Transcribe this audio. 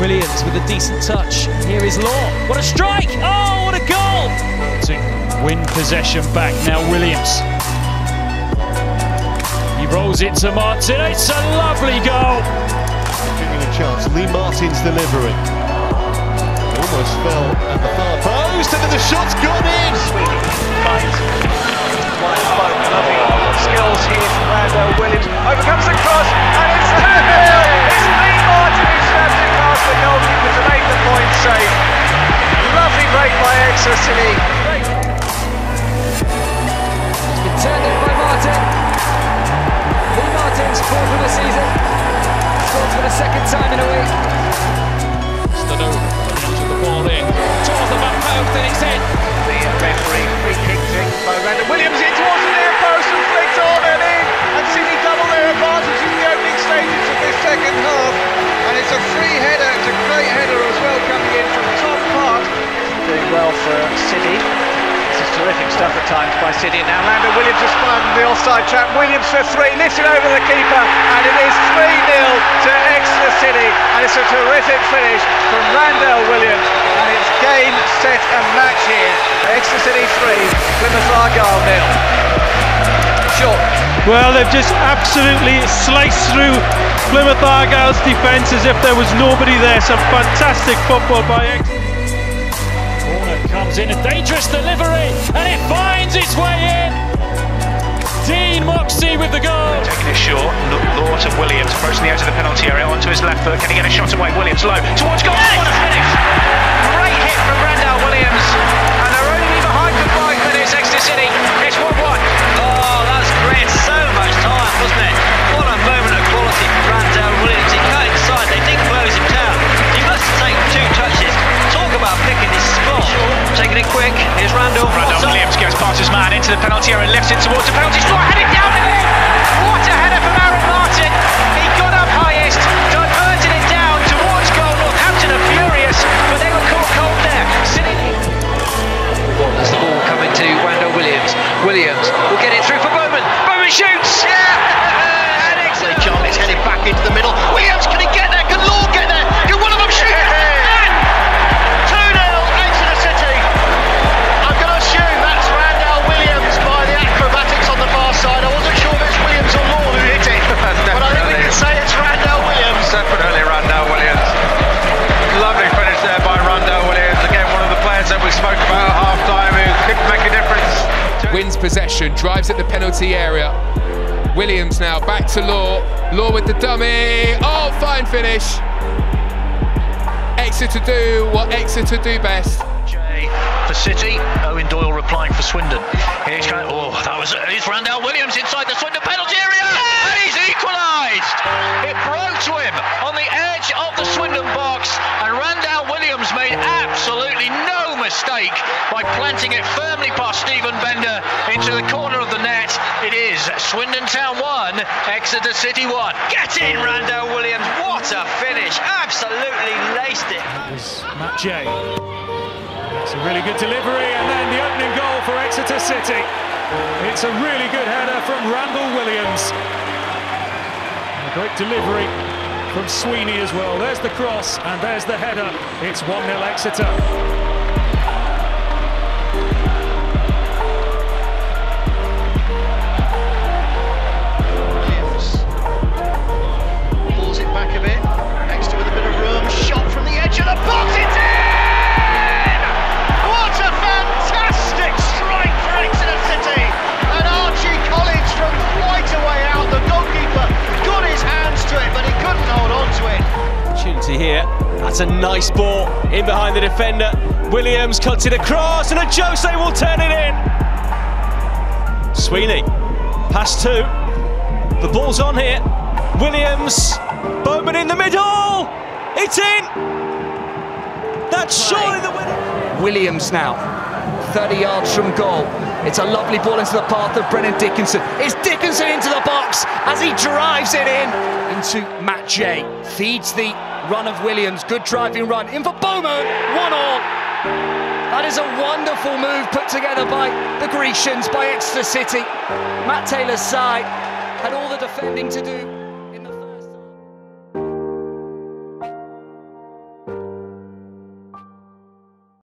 Williams with a decent touch. Here is Law. What a strike! Oh, what a goal! To win possession back now, Williams. He rolls it to Martin. It's a lovely goal. Giving a chance. Lee Martin's delivery. Almost fell at the far post, and then the shot's gone in. Break by Exeter City. It's been turned in by Martin. Lee Martin scored for the season. Scored for the second time in a week. Stanu to the ball in. Towards the back post and it's in. The referee times by City. Now Randell Williams has spun the offside trap. Williams for three, lifts it over the keeper, and it is 3 0 to Exeter City. And it's a terrific finish from Randell Williams. And it's game, set, and match here. Exeter City 3, Plymouth Argyle nil. Sure. Well, they've just absolutely sliced through Plymouth Argyle's defence as if there was nobody there. Some fantastic football by Exeter. Corner comes in, a dangerous delivery, and it finds its way in. Dean Moxey with the goal. Taking it short, look, Law to Williams, approaching the edge of the penalty area, onto his left foot. Can he get a shot away? Williams low towards goal. What a finish! Great hit from Randell Williams, the penalty area, and lifts it towards the penalty that we spoke about at half time who could make a difference. wins possession, drives at the penalty area. Williams now back to Law. Law with the dummy. Oh, fine finish. Exeter to do what Exeter to do best. Jay for City. Eoin Doyle replying for Swindon. Here's going, oh, that was it's Randell Williams inside the mistake by planting it firmly past Steven Benda into the corner of the net. It is Swindon Town one, Exeter City one. Get in, Randell Williams! What a finish! Absolutely laced it. it. is Matt Jay. It's a really good delivery, and then the opening goal for Exeter City. It's a really good header from Randell Williams. And a great delivery from Sweeney as well. There's the cross, and there's the header. It's 1 0 Exeter. That's a nice ball in behind the defender. Williams cuts it across, and Ajose will turn it in. Sweeney, pass two. The ball's on here. Williams, Bowman in the middle. It's in. That's surely the winner. Williams now, 30 yards from goal. It's a lovely ball into the path of Brennan Dickinson. It's Dickinson into the box as he drives it in into Matt Jay. Feeds the run of Williams. Good driving run. In for Bowman. One all. That is a wonderful move put together by the Grecians, by Exeter City. Matt Taylor's side had all the defending to do.